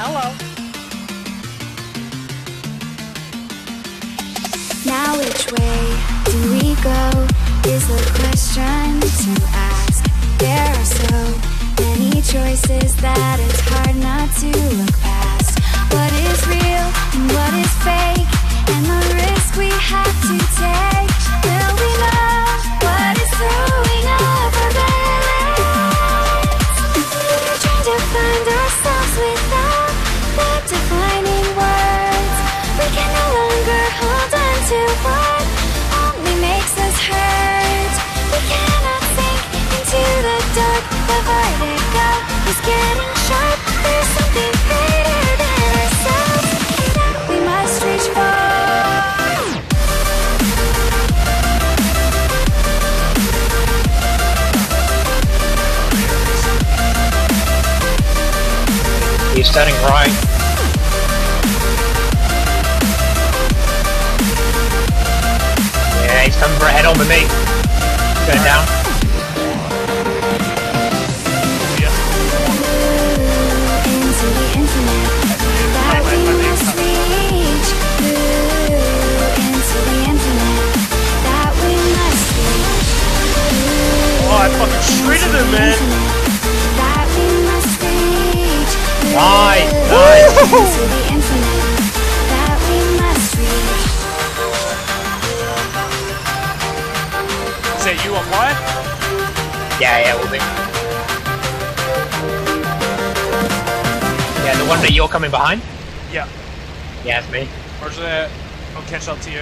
Hello. Now which way do we go is the question to ask. There are so many choices that it's hard not to look past. What is real and what is fake, only makes us hurt. We cannot sink into the dark. The vertigo is getting sharp. There's something greater than ourselves we must reach for. He's turning right. We must reach. Ooh, Oh, I fucking shredded him, man. That we must reach. Nice, nice. that you on fire? Yeah, yeah, we'll be. Yeah, the one that you're coming behind? Yeah. Yeah, it's me. Where's that? I'll catch up to you.